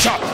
Shot.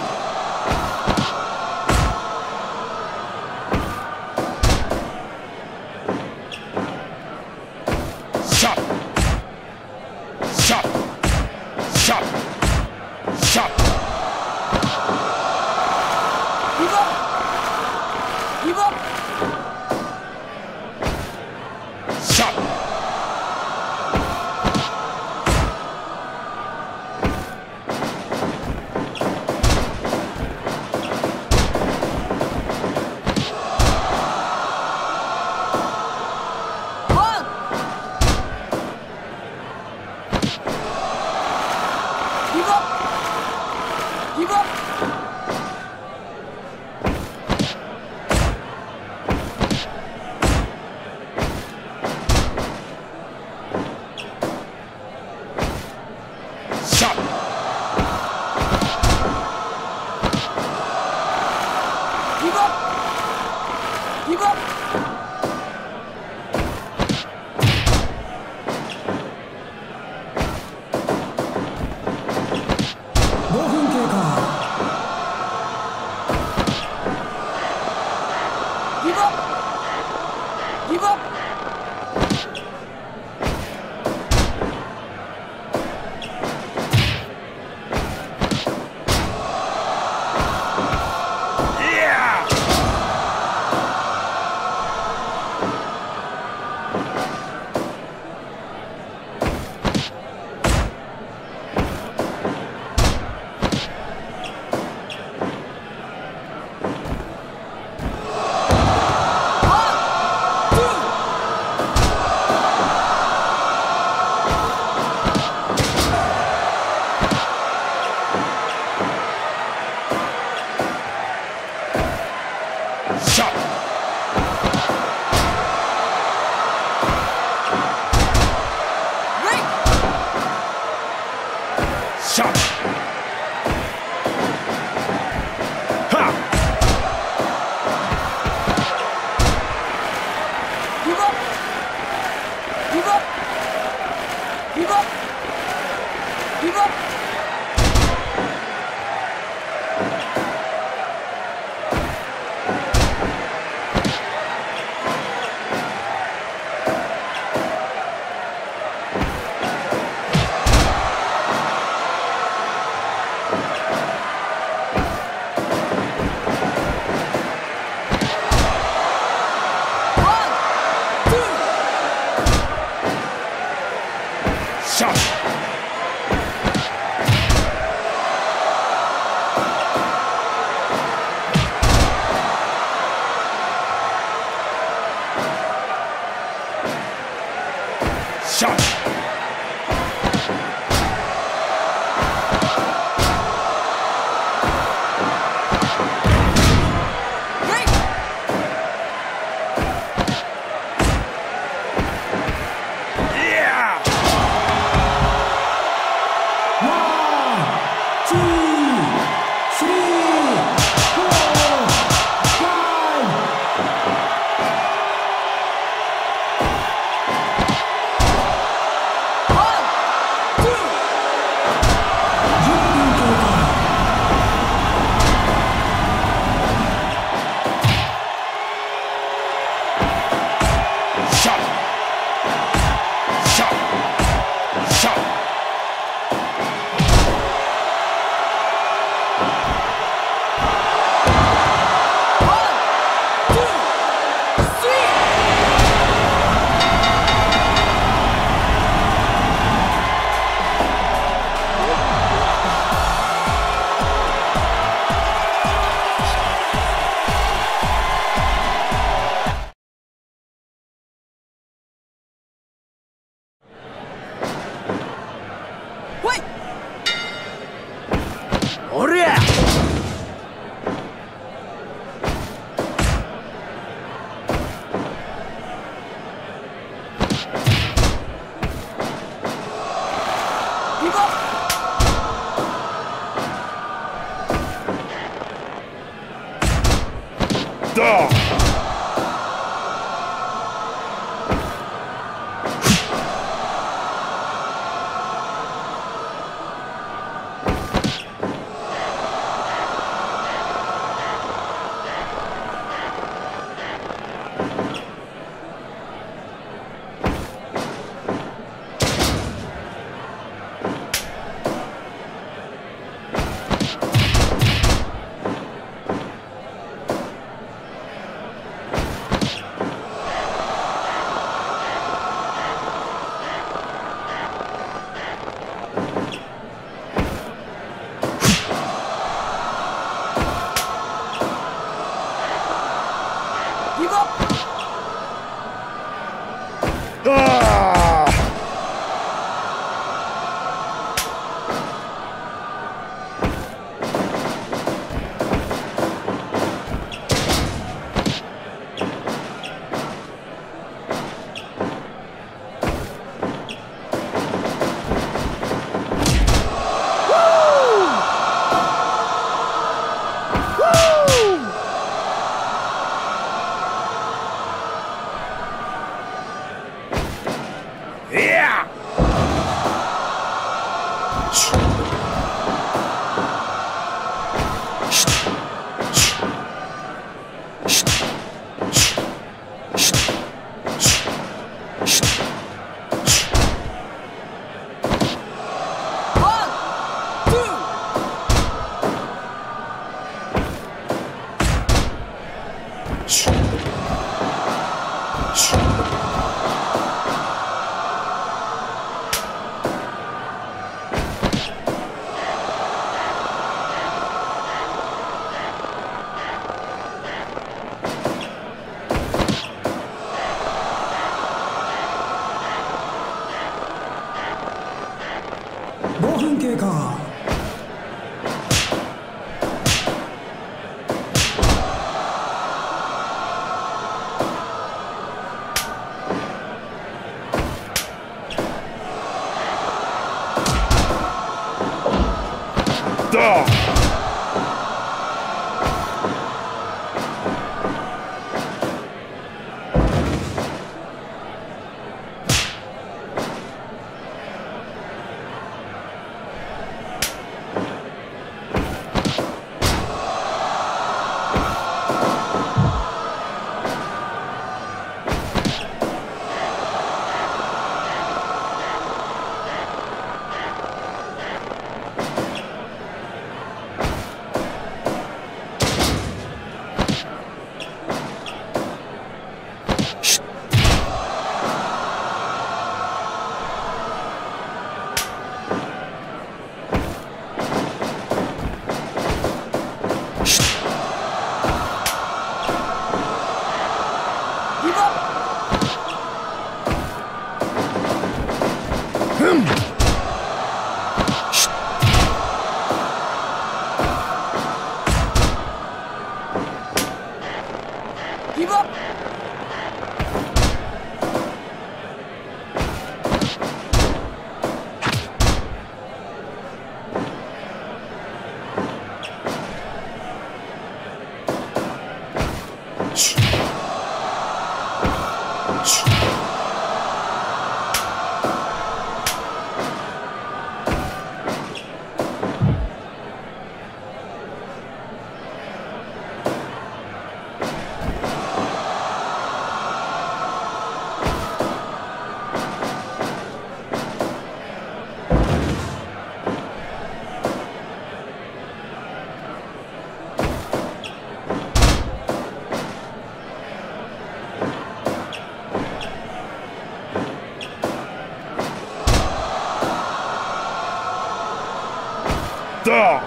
Ah! Yeah!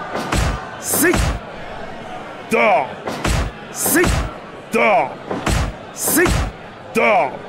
One, two,5 分経過だ give up, give up, da si da si da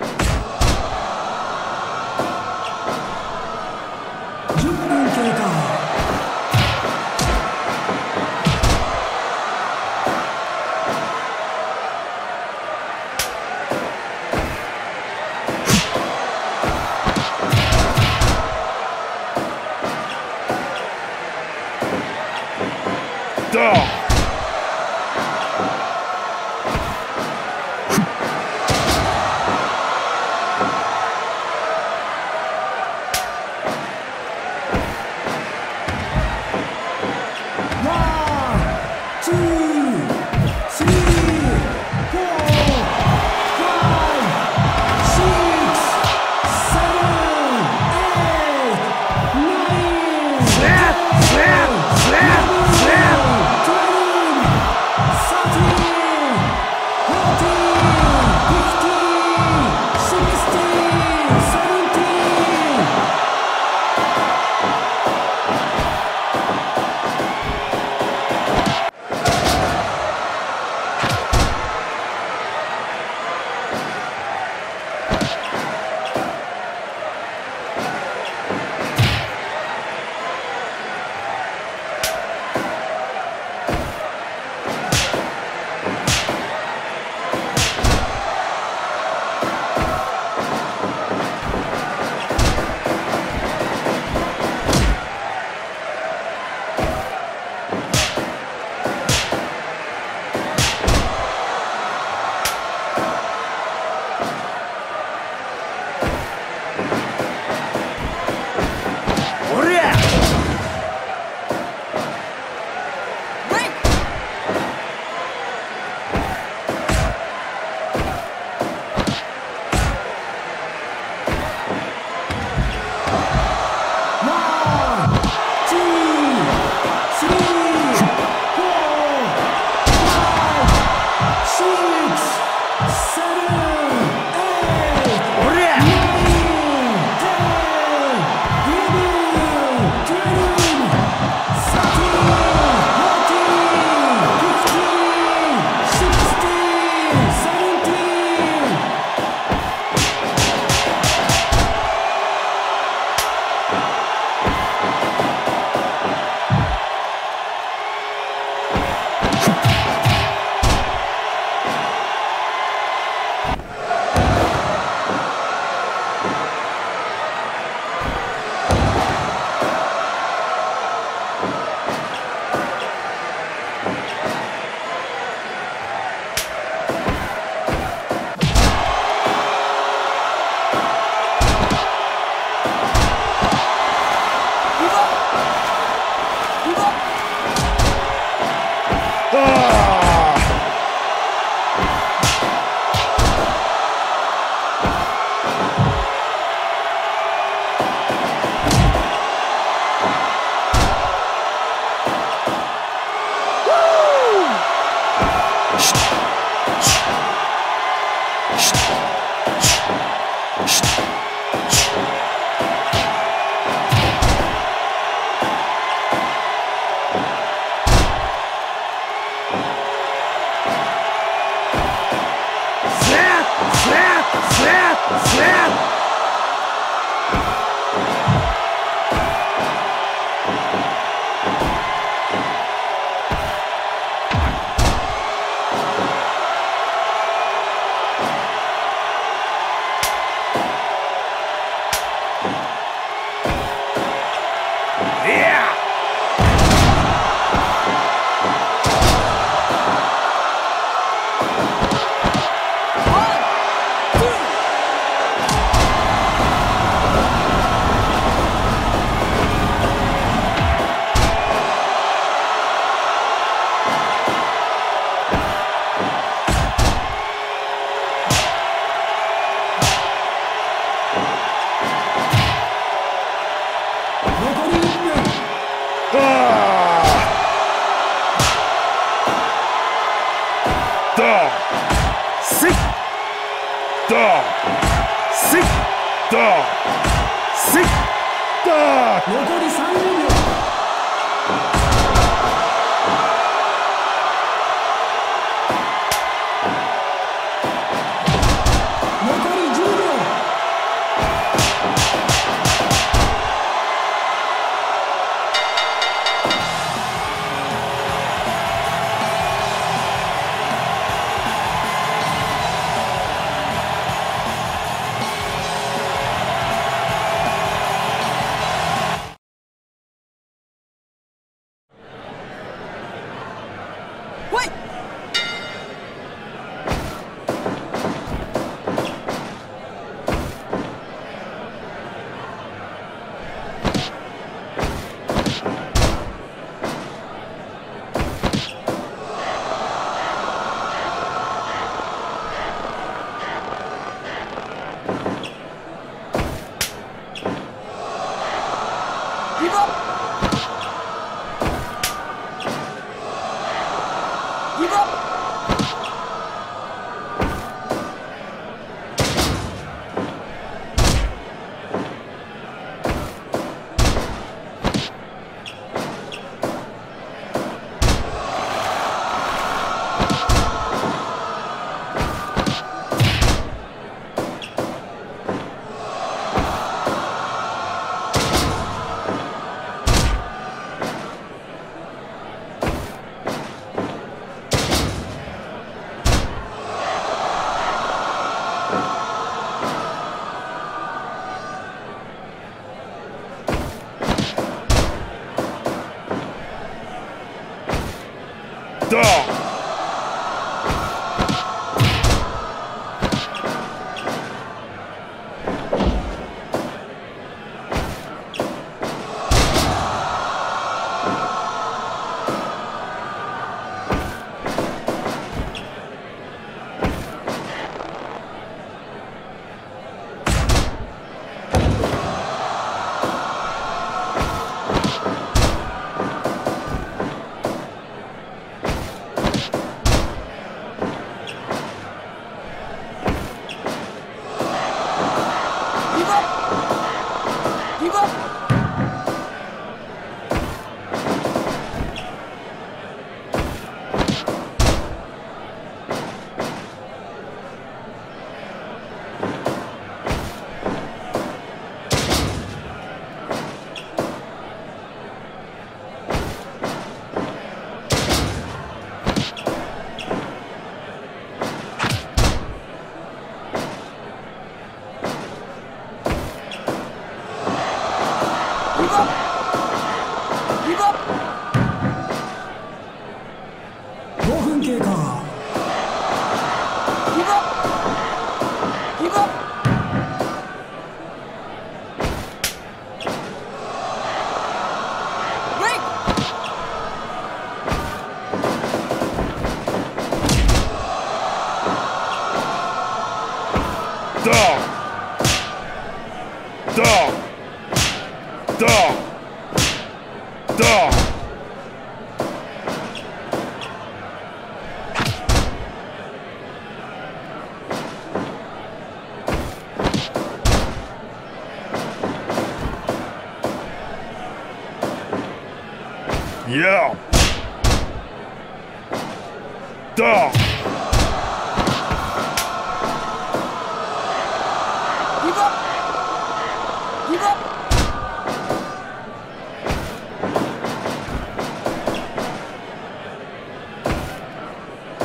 Slam!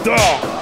Star.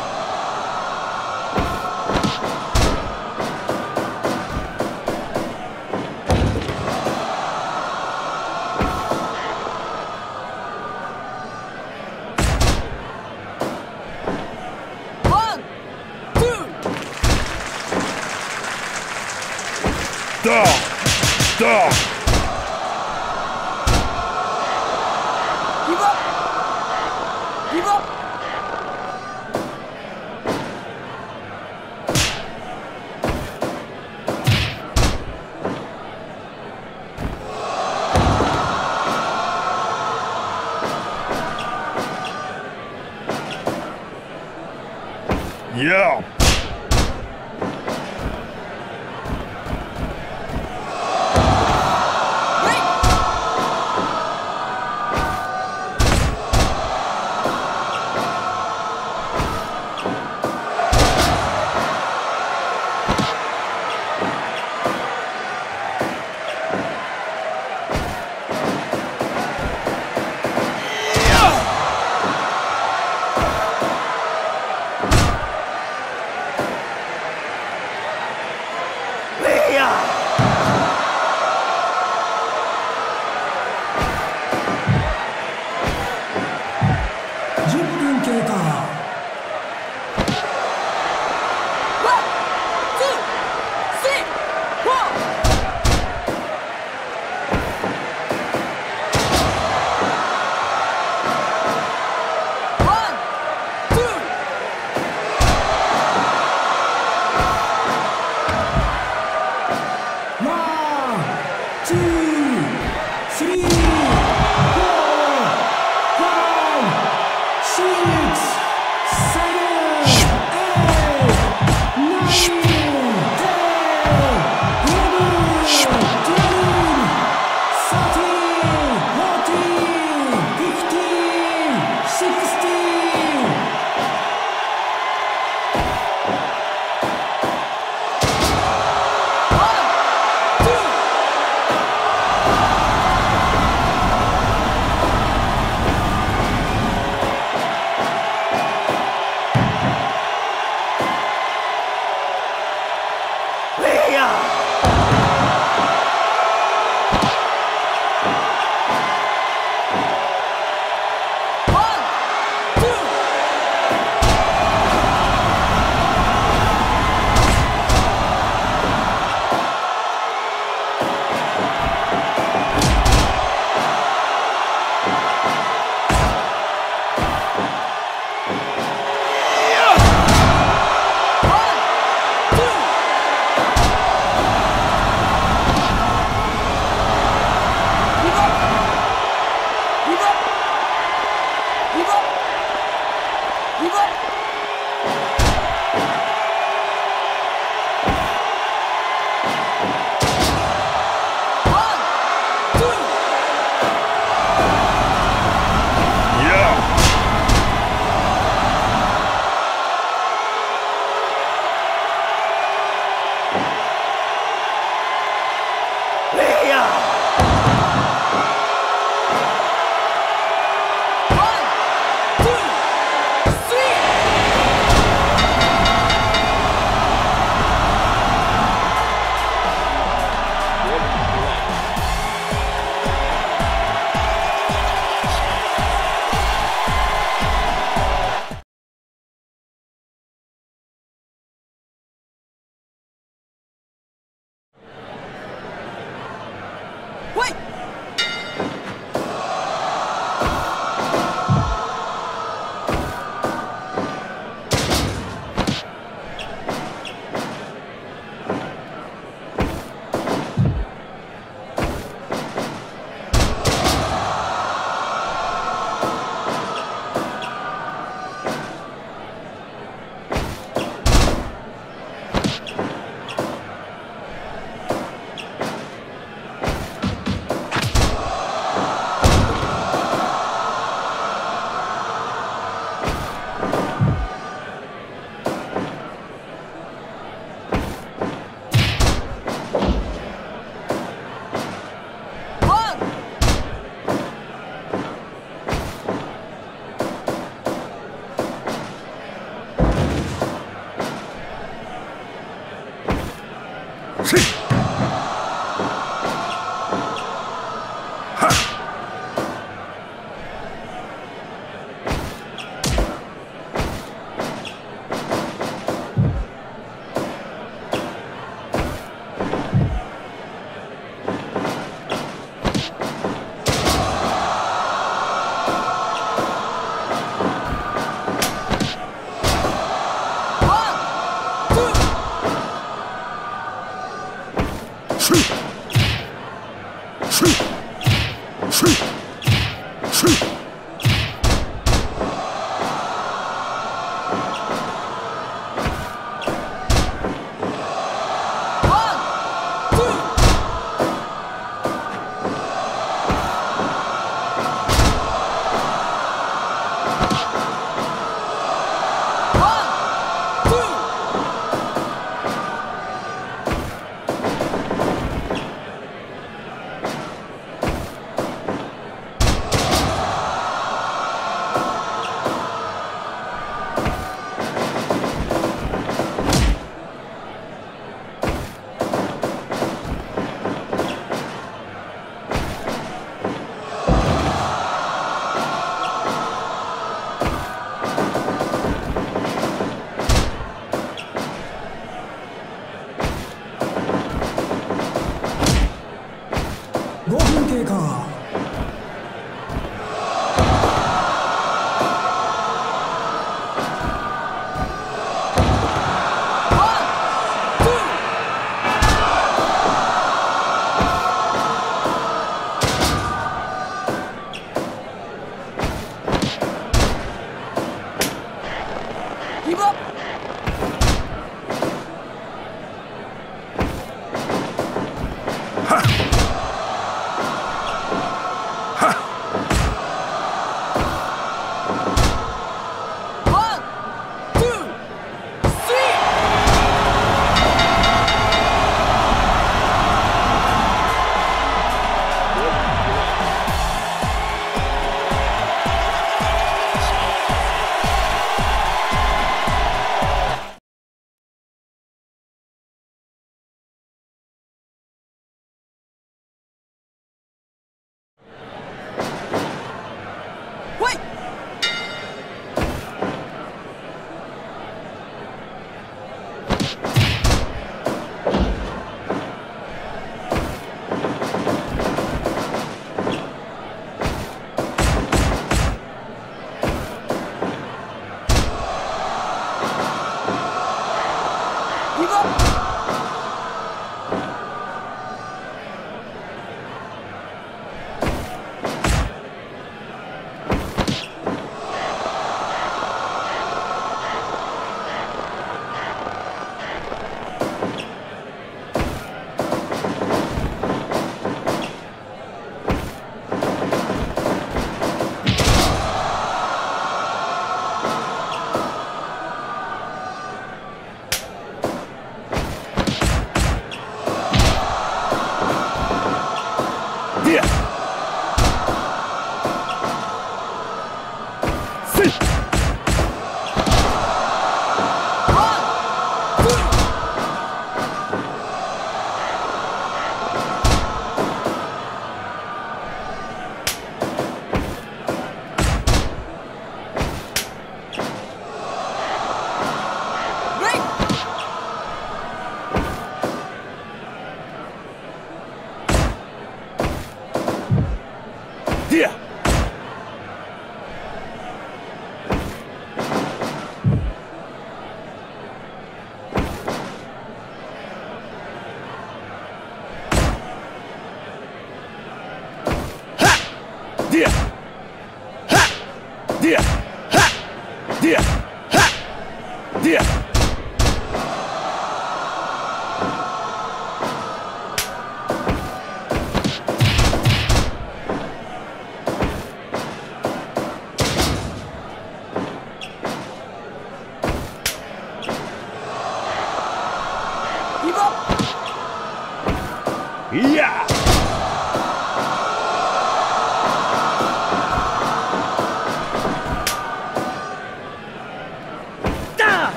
Yeah.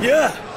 Yeah!